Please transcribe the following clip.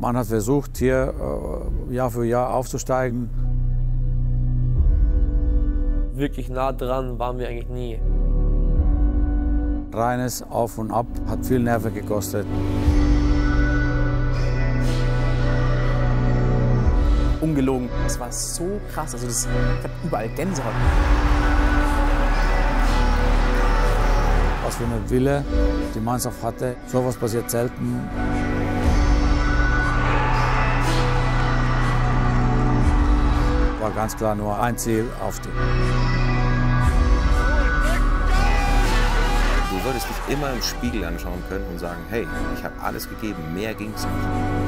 Man hat versucht, hier äh, Jahr für Jahr aufzusteigen. Wirklich nah dran waren wir eigentlich nie. Reines Auf und Ab hat viel Nerven gekostet. Ungelogen. Es war so krass. Also das, ich habe überall Gänsehaut. Was für eine Wille die Mannschaft hatte. Sowas passiert selten. Ganz klar nur ein Ziel, Aufstieg. Du solltest dich immer im Spiegel anschauen können und sagen, hey, ich habe alles gegeben, mehr ging es nicht.